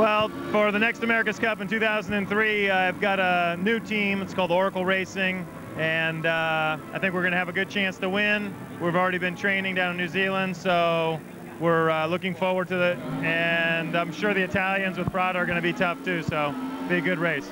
Well, for the next America's Cup in 2003, uh, I've got a new team. It's called Oracle Racing, and uh, I think we're going to have a good chance to win. We've already been training down in New Zealand, so we're uh, looking forward to it. And I'm sure the Italians with Prada are going to be tough too, so be a good race.